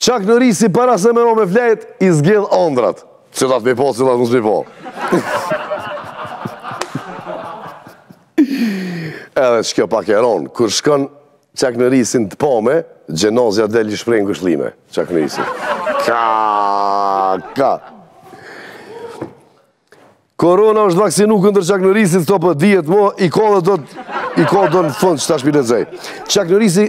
Çak Norrisi para se me ra me flejt, i zgjedh andrrat. Cilat me i pa, cilat mos me i pa. Edhe qekjo pak e ronë, kur shkon Çak Norrisi n't'pame, xhenazja del i shpreh ngushllime Çak Norrisit. Ka, ka. Korona është vaksinu kundër Çak Norrisit, të për djetë mo, i kodë do të, i kodë do në fund që ta shpilezej. Çak Norrisi,